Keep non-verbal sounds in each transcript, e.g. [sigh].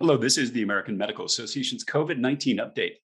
Hello, this is the American Medical Association's COVID 19 update.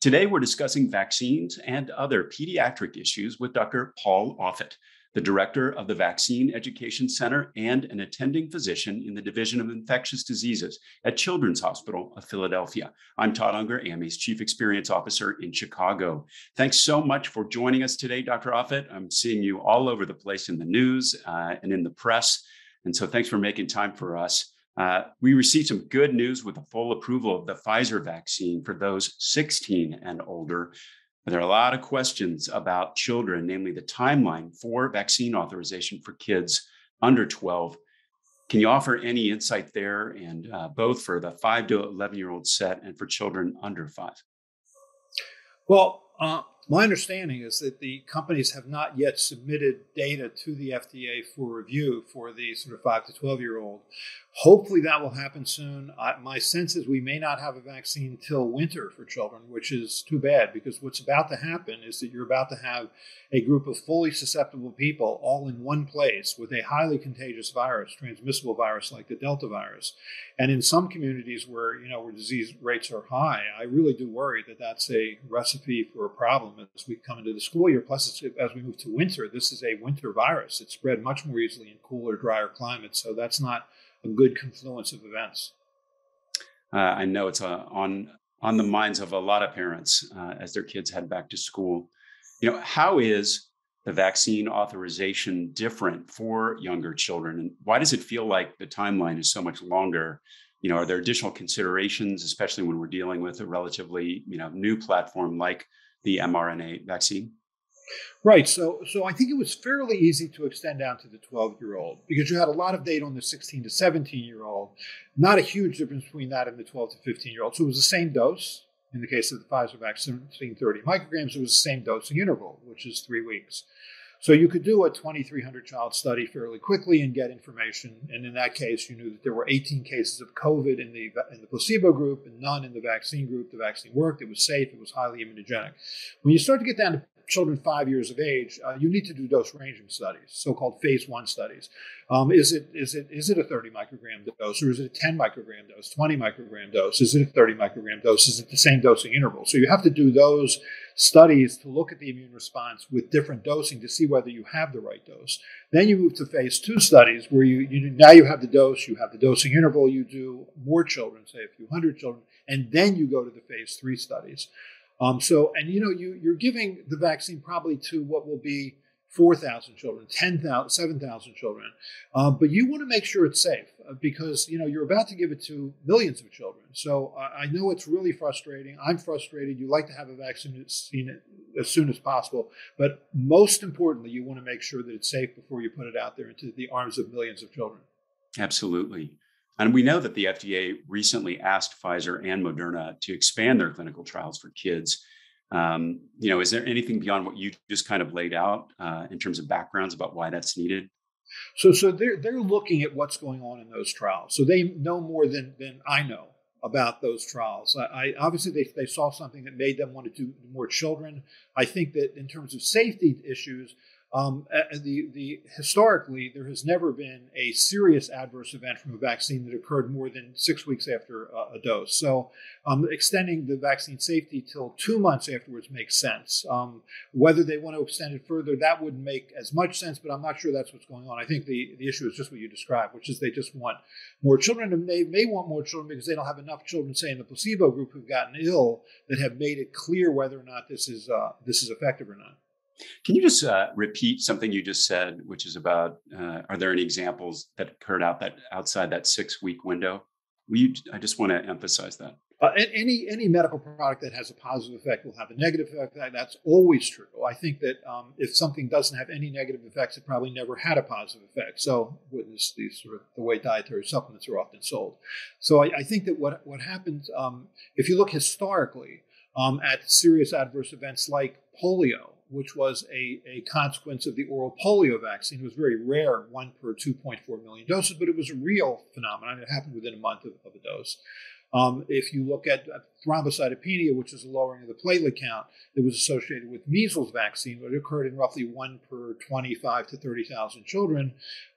Today, we're discussing vaccines and other pediatric issues with Dr. Paul Offit, the director of the Vaccine Education Center and an attending physician in the Division of Infectious Diseases at Children's Hospital of Philadelphia. I'm Todd Unger, AMA's Chief Experience Officer in Chicago. Thanks so much for joining us today, Dr. Offit. I'm seeing you all over the place in the news uh, and in the press. And so thanks for making time for us. Uh, we received some good news with the full approval of the Pfizer vaccine for those 16 and older. But there are a lot of questions about children, namely the timeline for vaccine authorization for kids under 12. Can you offer any insight there, and uh, both for the five to 11 year old set and for children under five? Well, uh, my understanding is that the companies have not yet submitted data to the FDA for review for the sort of 5 to 12 year old. Hopefully that will happen soon. I, my sense is we may not have a vaccine till winter for children, which is too bad because what's about to happen is that you're about to have a group of fully susceptible people all in one place with a highly contagious virus, transmissible virus like the Delta virus. And in some communities where, you know, where disease rates are high, I really do worry that that's a recipe for a problem as we come into the school year. Plus, as we move to winter, this is a winter virus. It's spread much more easily in cooler, drier climates. So that's not a good confluence of events. Uh, I know it's uh, on on the minds of a lot of parents uh, as their kids head back to school. You know, how is the vaccine authorization different for younger children, and why does it feel like the timeline is so much longer? You know, are there additional considerations, especially when we're dealing with a relatively you know new platform like the mRNA vaccine? Right. So, so I think it was fairly easy to extend down to the 12 year old because you had a lot of data on the 16 to 17 year old. Not a huge difference between that and the 12 to 15 year old. So it was the same dose. In the case of the Pfizer vaccine, 1730 micrograms, it was the same dosing interval, which is three weeks. So you could do a 2,300 child study fairly quickly and get information. And in that case, you knew that there were 18 cases of COVID in the in the placebo group and none in the vaccine group. The vaccine worked. It was safe. It was highly immunogenic. When you start to get down to children five years of age, uh, you need to do dose ranging studies, so-called phase one studies. Um, is it is it is it a 30 microgram dose or is it a 10 microgram dose, 20 microgram dose? Is it a 30 microgram dose? Is it the same dosing interval? So you have to do those studies to look at the immune response with different dosing to see whether you have the right dose. Then you move to phase two studies where you, you now you have the dose, you have the dosing interval, you do more children, say a few hundred children, and then you go to the phase three studies. Um, so, and you know, you, you're giving the vaccine probably to what will be 4,000 children, 10,000, 7,000 children. Um, but you want to make sure it's safe uh, because, you know, you're about to give it to millions of children. So I, I know it's really frustrating. I'm frustrated. You like to have a vaccine as soon as possible. But most importantly, you want to make sure that it's safe before you put it out there into the arms of millions of children. Absolutely. And we know that the FDA recently asked Pfizer and Moderna to expand their clinical trials for kids. Um, you know, is there anything beyond what you just kind of laid out uh, in terms of backgrounds about why that's needed? So, so they're they're looking at what's going on in those trials. So they know more than than I know about those trials. I, I, obviously they, they saw something that made them want to do more children. I think that in terms of safety issues, um, the, the, historically, there has never been a serious adverse event from a vaccine that occurred more than six weeks after a, a dose. So, um, extending the vaccine safety till two months afterwards makes sense. Um, whether they want to extend it further, that wouldn't make as much sense, but I'm not sure that's what's going on. I think the, the issue is just what you described, which is they just want more children, and they may want more children because they don't have enough children, say in the placebo group, who've gotten ill that have made it clear whether or not this is uh, this is effective or not. Can you just uh, repeat something you just said, which is about uh, are there any examples that occurred out that outside that six week window? You, I just want to emphasize that. Uh, any any medical product that has a positive effect will have a negative effect. That's always true. I think that um, if something doesn't have any negative effects, it probably never had a positive effect. So, witness these sort of the way dietary supplements are often sold. So, I, I think that what what happens um, if you look historically um, at serious adverse events like polio which was a, a consequence of the oral polio vaccine. It was very rare, one per 2.4 million doses, but it was a real phenomenon. It happened within a month of, of a dose. Um, if you look at thrombocytopenia, which is a lowering of the platelet count that was associated with measles vaccine, but it occurred in roughly one per 25 to 30,000 children.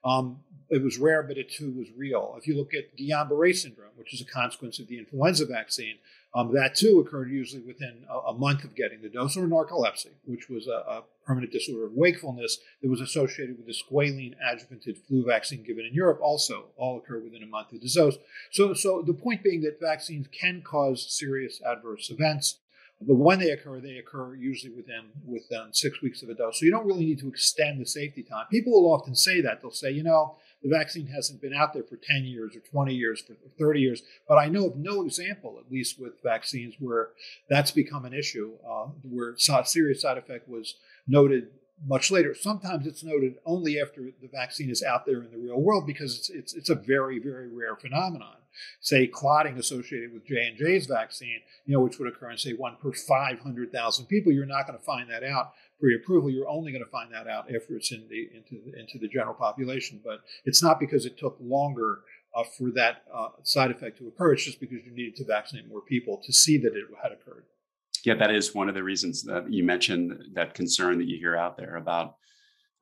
Um, it was rare, but it too was real. If you look at Guillain-Barré syndrome, which is a consequence of the influenza vaccine, um, that too occurred usually within a, a, month of getting the dose, or narcolepsy, which was a, a, permanent disorder of wakefulness that was associated with the squalene adjuvanted flu vaccine given in Europe, also all occur within a month of the dose. So, so the point being that vaccines can cause serious adverse events. But when they occur, they occur usually within within six weeks of a dose. So you don't really need to extend the safety time. People will often say that. They'll say, you know, the vaccine hasn't been out there for 10 years or 20 years or 30 years, but I know of no example, at least with vaccines, where that's become an issue, uh, where serious side effect was noted much later. Sometimes it's noted only after the vaccine is out there in the real world because it's it's, it's a very very rare phenomenon. Say clotting associated with J and J's vaccine, you know, which would occur in say one per five hundred thousand people. You're not going to find that out pre-approval. You're only going to find that out after it's in the into into the general population. But it's not because it took longer uh, for that uh, side effect to occur. It's just because you needed to vaccinate more people to see that it had occurred. Yeah, that is one of the reasons that you mentioned that concern that you hear out there about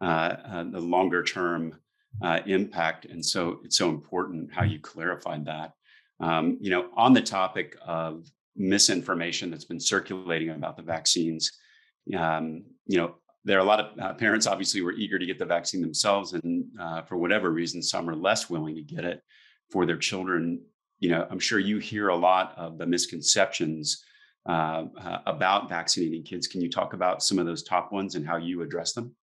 uh, uh, the longer term uh, impact, and so it's so important how you clarified that. Um, you know, on the topic of misinformation that's been circulating about the vaccines, um, you know, there are a lot of uh, parents obviously were eager to get the vaccine themselves, and uh, for whatever reason, some are less willing to get it for their children. You know, I'm sure you hear a lot of the misconceptions uh, uh, about vaccinating kids. Can you talk about some of those top ones and how you address them?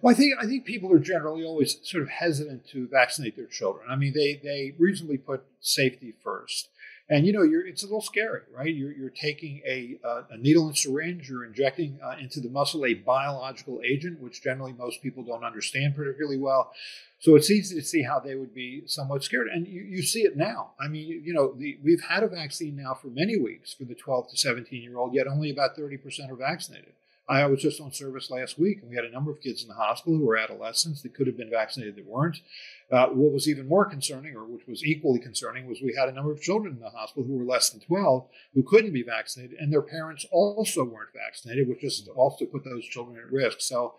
Well, I think I think people are generally always sort of hesitant to vaccinate their children. I mean, they they reasonably put safety first, and you know, it's a little scary, right? You're you're taking a a needle and syringe, you're injecting uh, into the muscle a biological agent, which generally most people don't understand particularly well. So it's easy to see how they would be somewhat scared. And you, you see it now. I mean, you, know, the, we've had a vaccine now for many weeks for the 12 to 17 year old, yet only about 30% are vaccinated. I was just on service last week, and we had a number of kids in the hospital who were adolescents that could have been vaccinated that weren't. Uh, what was even more concerning, or which was equally concerning, was we had a number of children in the hospital who were less than 12 who couldn't be vaccinated, and their parents also weren't vaccinated, which just also put those children at risk. So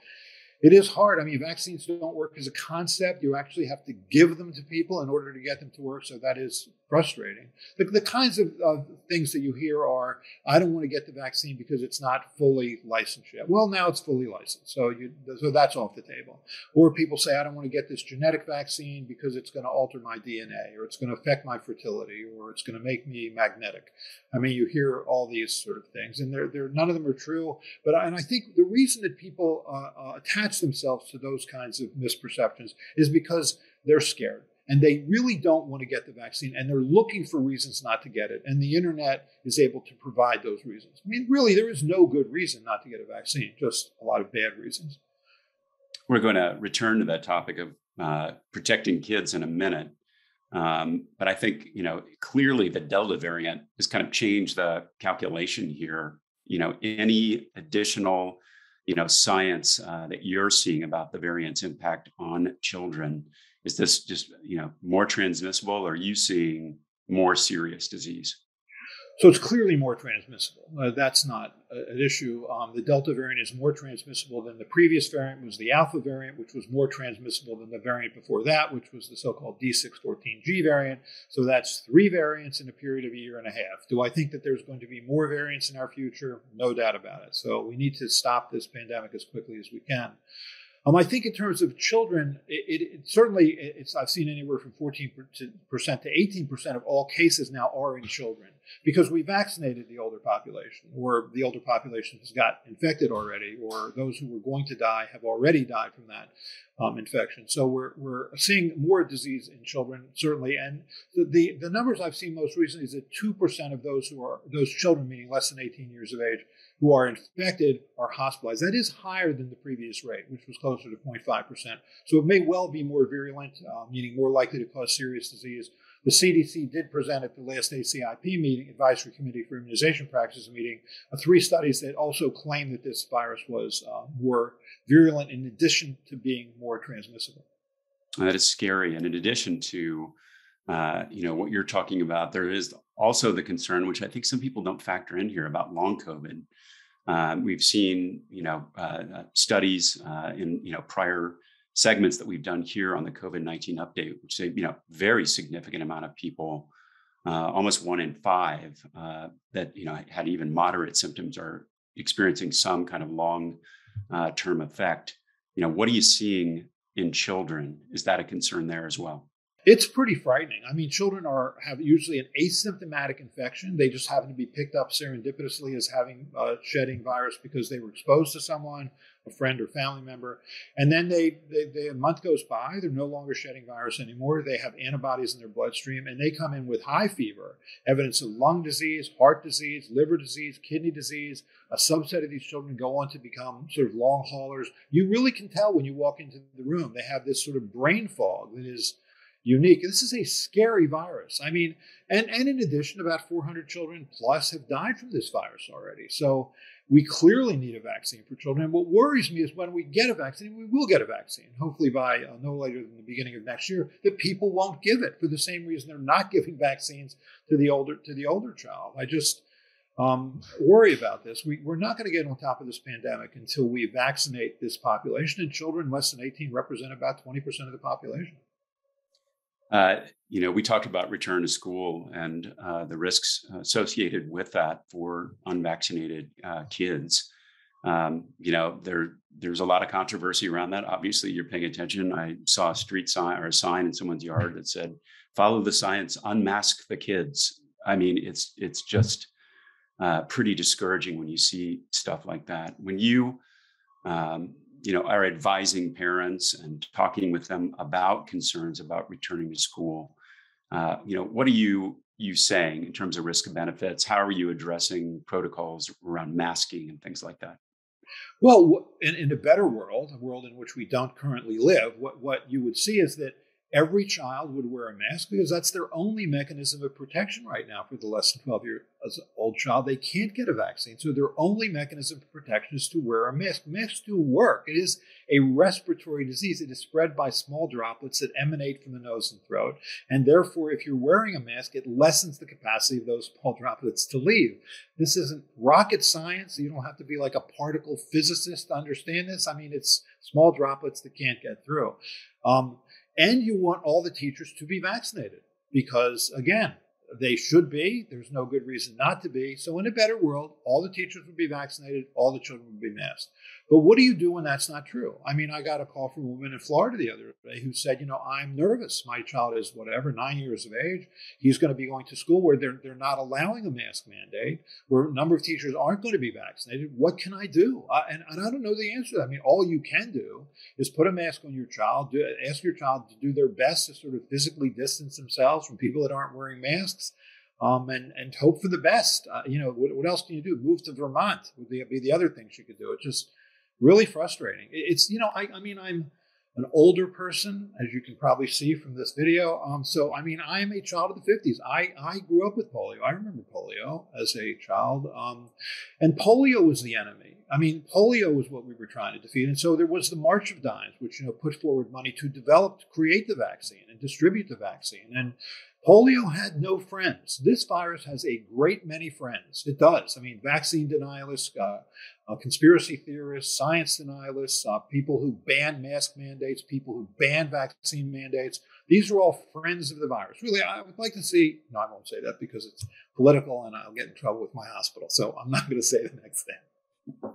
it is hard. I mean, vaccines don't work as a concept. You actually have to give them to people in order to get them to work. So that is frustrating. The, the kinds of uh, things that you hear are, I don't want to get the vaccine because it's not fully licensed yet. Well, now it's fully licensed, so you, so that's off the table. Or people say, I don't want to get this genetic vaccine because it's going to alter my DNA, or it's going to affect my fertility, or it's going to make me magnetic. I mean, you hear all these sort of things, and they're, they're none of them are true. But and I think the reason that people uh, uh, attach themselves to those kinds of misperceptions is because they're scared. And they really don't want to get the vaccine and they're looking for reasons not to get it. And the internet is able to provide those reasons. I mean really there is no good reason not to get a vaccine just a lot of bad reasons. We're going to return to that topic of uh, protecting kids in a minute. Um, but i think you know clearly the delta variant has kind of changed the calculation here. You know any additional you know science uh, that you're seeing about the variant's impact on children? Is this just you know more transmissible? Or are you seeing more serious disease so it's clearly more transmissible. Uh, that's not an issue. Um, the Delta variant is more transmissible than the previous variant, was the Alpha variant, which was more transmissible than the variant before that, which was the so-called D614G variant. So that's three variants in a period of a year and a half. Do I think that there's going to be more variants in our future? No doubt about it. So we need to stop this pandemic as quickly as we can. Um, I think in terms of children, it, it, it certainly it's I've seen anywhere from 14 percent to 18 percent of all cases now are in children because we vaccinated the older population, or the older population has got infected already, or those who were going to die have already died from that um, infection. So we're we're seeing more disease in children certainly, and the, the the numbers I've seen most recently is that two percent of those who are those children, meaning less than 18 years of age, who are infected are hospitalized. That is higher than the previous rate, which was closer to 0.5%. So it may well be more virulent, uh, meaning more likely to cause serious disease. The CDC did present at the last ACIP meeting, Advisory Committee for Immunization Practices meeting, uh, three studies that also claim that this virus was uh, more virulent in addition to being more transmissible. That is scary. And in addition to uh, you know what you're talking about, there is also the concern, which I think some people don't factor in here about long COVID. Um, we've seen, you know, uh, uh studies in you know prior segments that we've done here on the COVID nineteen update, which say you know very significant amount of people, uh, almost one in five, uh, that you know had even moderate symptoms are experiencing some kind of long uh, term effect. You know, what are you seeing in children? Is that a concern there as well? It's pretty frightening. I mean, children are have usually an asymptomatic infection. They just happen to be picked up serendipitously as having uh, shedding virus because they were exposed to someone, a friend or family member, and then they, they, they a month goes by. They're no longer shedding virus anymore. They have antibodies in their bloodstream, and they come in with high fever, evidence of lung disease, heart disease, liver disease, kidney disease. A subset of these children go on to become sort of long haulers. You really can tell when you walk into the room. They have this sort of brain fog that is unique. This is a scary virus. I mean, and, and in addition, about 400 children plus have died from this virus already. So we clearly need a vaccine for children. And what worries me is when we get a vaccine, we will get a vaccine, hopefully by uh, no later than the beginning of next year, that people won't give it for the same reason they're not [laughs] giving vaccines to the older to the older child. I just um, worry about this. We, we're not going to get on top of this pandemic until we vaccinate this population, and children less than 18 represent about 20% of the population. Uh, you know, we talked about return to school and uh, the risks associated with that for unvaccinated uh, kids. Um, you know, there there's a lot of controversy around that. Obviously, you're paying attention. I saw a street sign or a sign in someone's yard that said, "Follow the science, unmask the kids." I mean, it's it's just uh, pretty discouraging when you see stuff like that. When you um, you know, are advising parents and talking with them about concerns about returning to school. Uh, you know, what are you you saying in terms of risk and benefits? How are you addressing protocols around masking and things like that? Well, in, in a better world, a world in which we don't currently live, what, what you would see is that every child would wear a mask because that's their only mechanism of protection right now for the less than 12 year old child. They can't get a vaccine. So their only mechanism of protection is to wear a mask. Masks do work. It is a respiratory disease. It is spread by small droplets that emanate from the nose and throat. And therefore, if you're wearing a mask, it lessens the capacity of those small droplets to leave. This isn't rocket science. You don't have to be like a particle physicist to understand this. I mean, it's small droplets that can't get through. Um, and you want all the teachers to be vaccinated because, again, they should be. There's no good reason not to be. So, in a better world, all the teachers would be vaccinated, all the children would be masked. But what do you do when that's not true? I mean, I got a call from a woman in Florida the other day who said, you know, I'm nervous. My child is whatever, nine years of age. He's going to be going to school where they're, they're not allowing a mask mandate, where a number of teachers aren't going to be vaccinated. What can I do? And, and I don't know the answer. I mean, all you can do is put a mask on your child, do, ask your child to do their best to sort of physically distance themselves from people that aren't wearing masks um, and and hope for the best. Uh, you know, what, what, else can you do? Move to Vermont would be, be the other thing she could do. It's just really frustrating. It's you know, I, I mean, I'm an older person, as you can probably see from this video. Um, so I mean, I am a child of the 50s. I I grew up with polio. I remember polio as a child, um, and polio was the enemy. I mean, polio was what we were trying to defeat. And so there was the March of Dimes, which you know put forward money to develop, create the vaccine and distribute the vaccine. And Polio had no friends. This virus has a great many friends. It does. I mean, vaccine denialists, uh, uh, conspiracy theorists, science denialists, uh, people who ban mask mandates, people who ban vaccine mandates. These are all friends of the virus. Really, I would like to see, no, I won't say that because it's political and I'll get in trouble with my hospital. So I'm not going to say the next thing.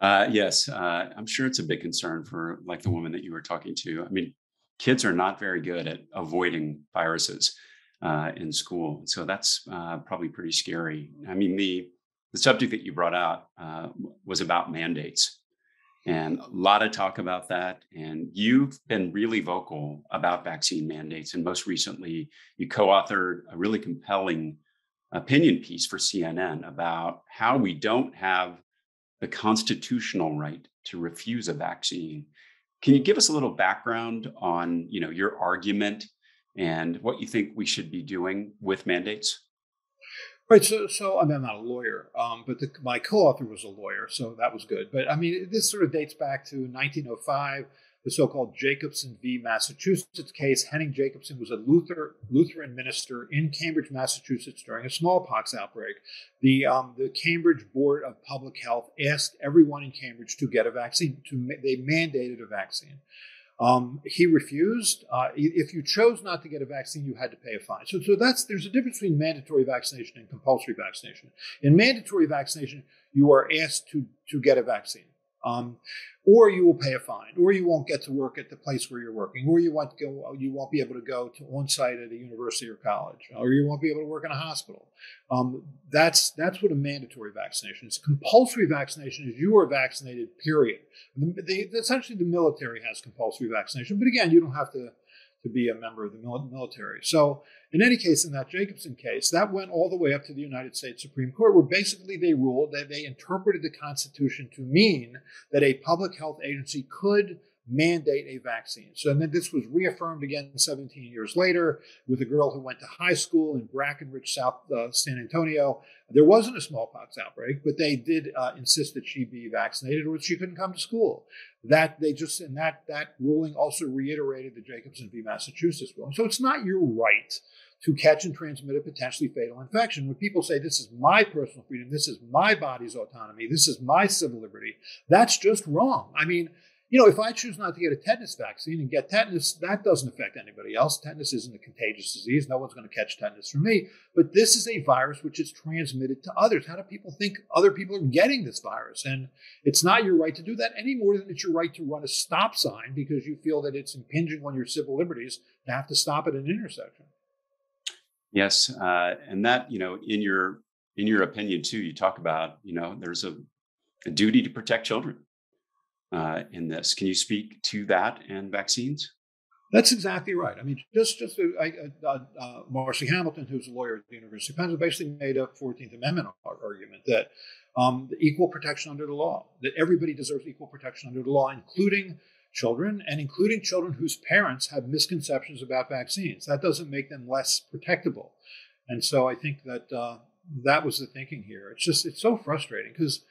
Uh, yes, uh, I'm sure it's a big concern for like the woman that you were talking to. I mean, kids are not very good at avoiding viruses uh, in school. So that's uh, probably pretty scary. I mean, the the subject that you brought out uh, was about mandates, and a lot of talk about that. And you've been really vocal about vaccine mandates, and most recently, you co-authored a really compelling opinion piece for CNN about how we don't have the constitutional right to refuse a vaccine can you give us a little background on, you know, your argument and what you think we should be doing with mandates? Right. So, so I mean, I'm not a lawyer, um, but the, my co-author was a lawyer, so that was good. But I mean, this sort of dates back to 1905. The so-called Jacobson v. Massachusetts case. Henning Jacobson was a Luther, Lutheran minister in Cambridge, Massachusetts during a smallpox outbreak. The, um, the Cambridge Board of Public Health asked everyone in Cambridge to get a vaccine. To, they mandated a vaccine. Um, he refused. Uh, if you chose not to get a vaccine, you had to pay a fine. So, so that's there's a difference between mandatory vaccination and compulsory vaccination. In mandatory vaccination, you are asked to to get a vaccine. Um, or you will pay a fine, or you won't get to work at the place where you're working, or you won't go, you won't be able to go to on site at a university or college, or you won't be able to work in a hospital. Um, that's that's what a mandatory vaccination is. Compulsory vaccination is you are vaccinated. Period. The, the, essentially, the military has compulsory vaccination, but again, you don't have to to be a member of the military. So, in any case, in that Jacobson case, that went all the way up to the United States Supreme Court, where basically they ruled that they interpreted the Constitution to mean that a public health agency could mandate a vaccine. So and then this was reaffirmed again 17 years later with a girl who went to high school in Brackenridge, South uh, San Antonio. There wasn't a smallpox outbreak, but they did uh, insist that she be vaccinated or she couldn't come to school. That they just and that that ruling also reiterated the Jacobson v. Massachusetts ruling. So it's not your right to catch and transmit a potentially fatal infection. When people say this is my personal freedom, this is my body's autonomy, this is my civil liberty, that's just wrong. I mean, you know, if I choose not to get a tetanus vaccine and get tetanus, that doesn't affect anybody else. Tetanus isn't a contagious disease. No one's going to catch tetanus from me. But this is a virus which is transmitted to others. How do people think other people are getting this virus? And it's not your right to do that any more than it's your right to run a stop sign because you feel that it's impinging on your civil liberties to have to stop at an intersection. Yes, uh, and that you know, in your in your opinion too, you talk about you know, there's a, a duty to protect children uh, in this. Can you speak to that and vaccines? That's exactly right. I mean, just just uh, uh, uh, Marci Hamilton, who's a lawyer at the University of Pennsylvania, basically made a Fourteenth Amendment argument that um, equal protection under the law, that everybody deserves equal protection under the law, including children and including children whose parents have misconceptions about vaccines. That doesn't make them less protectable. And so I think that uh, that was the thinking here. It's just it's so frustrating because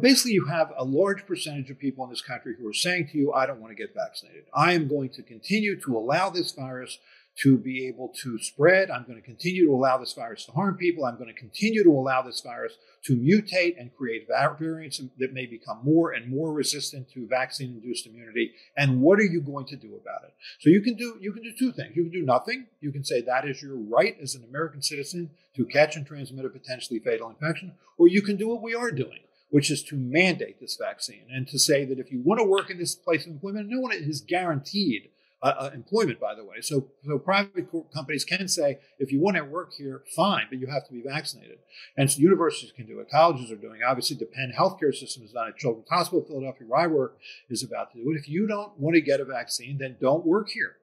basically you have a large percentage of people in this country who are saying to you, I don't want to get vaccinated. I am going to continue to allow this virus to be able to spread. I'm going to continue to allow this virus to harm people. I'm going to continue to allow this virus to mutate and create variants that may become more and more resistant to vaccine induced immunity. And what are you going to do about it? So you can do you can do two things. You can do nothing. You can say that is your right as an American citizen to catch and transmit a potentially fatal infection, or you can do what we are doing which is to mandate this vaccine and to say that if you want to work in this place of employment, no one is guaranteed uh, uh, employment, by the way. So, so private companies can say, if you want to work here, fine, but you have to be vaccinated. And so universities can do it. Colleges are doing it. Obviously, the Penn healthcare system is done at Children's Hospital Philadelphia, where I work, is about to do it. If you don't want to get a vaccine, then don't work here.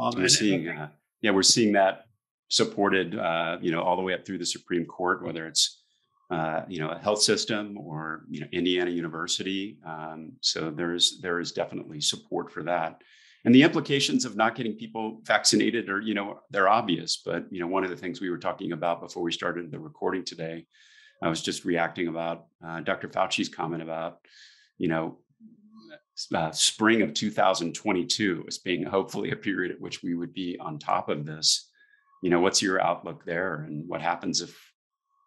Um, we're and, seeing, and, uh, yeah, we're seeing that supported, uh, you know, all the way up through the Supreme Court, whether it's uh, you know, a health system or you know Indiana University. Um, so there's there is definitely support for that. And the implications of not getting people vaccinated are, you know, they're obvious. But you know, one of the things we were talking about before we started the recording today, I was just reacting about uh, Dr. Fauci's comment about, you know, uh, spring of 2022 as being hopefully a period at which we would be on top of this. You know, what's your outlook there, and what happens if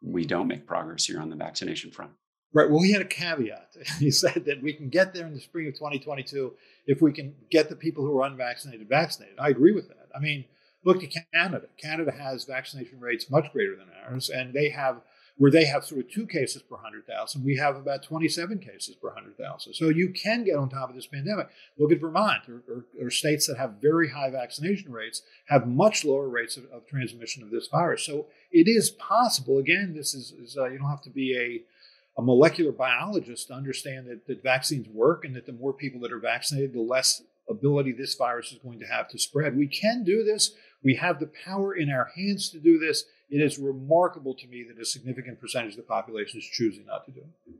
we don't make progress here on the vaccination front. Right. Well, he had a caveat. [laughs] He said that we can get there in the spring of 2022 if we can get the people who are unvaccinated vaccinated. I agree with that. I mean, look to Canada. Canada has vaccination rates much greater than ours, and they have where they have sort of two cases per 100,000. We have about 27 cases per 100,000. So you can get on top of this pandemic. Look at Vermont or, or, or states that have very high vaccination rates have much lower rates of, of transmission of this virus. So it is possible. Again, this is, is uh, you don't have to be a, a molecular biologist to understand that, that vaccines work and that the more people that are vaccinated, the less ability this virus is going to have to spread. We can do this. We have the power in our hands to do this. It is remarkable to me that a significant percentage of the population is choosing not to do it.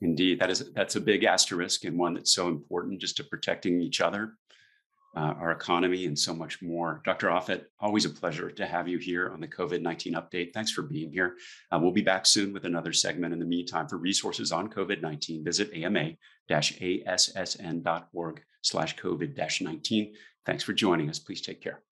Indeed, that is that's a big asterisk and one that's so important just to protecting each other. uh, our economy, and so much more. Dr. Offit, always a pleasure to have you here on the COVID 19 update. Thanks for being here. Uh, we'll be back soon with another segment. In the meantime, for resources on COVID 19, visit ama assn.org slash COVID 19. Thanks for joining us. Please take care.